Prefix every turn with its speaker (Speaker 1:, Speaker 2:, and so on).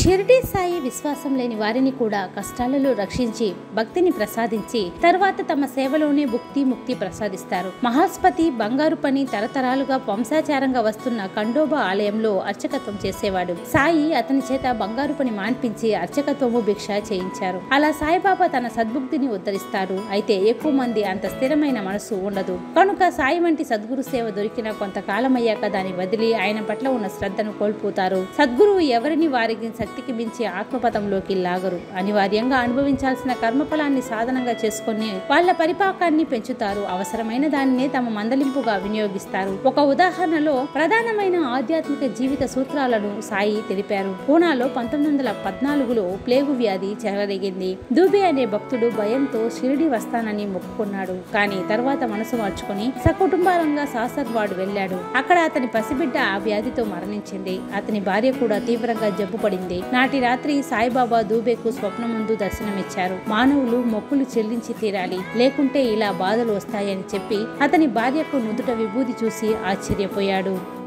Speaker 1: షిరిడి సాయి విశ్వాసం లేని వారిని కూడా కష్టాలలో రక్షించి భక్తిని ప్రసాదించి తర్వాత తమ సేవలోనే భుక్తి ముక్తి ప్రసాదిస్తారు. మహాస్పతి బంగారు పని తరతరాలుగా వంశాచారంగా వస్తున్న ఖండోబా ఆలయంలో అర్చకత్వం చేసేవాడు. సాయి అతని చేత బంగారు పని మాన్పించి అర్చకత్వము భిక్ష చేయించారు. అలా సాయిబాబా తన సద్భుక్తిని ఉద్ధరిస్తారు. అయితే ఎక్కువ మంది అంత స్థిరమైన మనసు ఉండదు. కనుక సాయి వంటి సద్గురు సేవ దొరికిన కొంతకాలమయ్యాక దాన్ని వదిలి ఆయన పట్ల ఉన్న శ్రద్ధను కోల్పోతారు. సద్గురువు ఎవరిని వారికి శక్తికి మించి ఆత్మపథంలోకి లాగరు. అనివార్యంగా అనుభవించాల్సిన కర్మఫలాన్ని సాధనంగా చేసుకుని వాళ్ళ పరిపాకాన్ని పెంచుతారు. అవసరమైన దానినే తమ మందలింపుగా వినియోగిస్తారు. ఒక ఉదాహరణలో ప్రధానమైన ఆధ్యాత్మిక జీవిత సూత్రాలను సాయి తెలిపారు. పూనాలో పంతొమ్మిది వందల పద్నాలుగులో ప్లేగు వ్యాధి చెలరేగింది. దూబే అనే భక్తుడు భయంతో షిరిడి వస్తానని మొక్కుకున్నాడు. కానీ తర్వాత మనసు మార్చుకుని సకుటుంబాలంగా సాసర్వాడు వెళ్ళాడు. అక్కడ అతని పసిబిడ్డ ఆ వ్యాధితో మరణించింది. అతని భార్య కూడా తీవ్రంగా జబ్బు పడింది. నాటి రాత్రి సాయిబాబా దూబేకు స్వప్నముందు దర్శనమిచ్చారు. మానవులు మొక్కులు చెల్లించి తీరాలి. లేకుంటే ఇలా బాధలు వస్తాయని చెప్పి అతని భార్యకు నుదుట విభూది చూసి ఆశ్చర్యపోయాడు.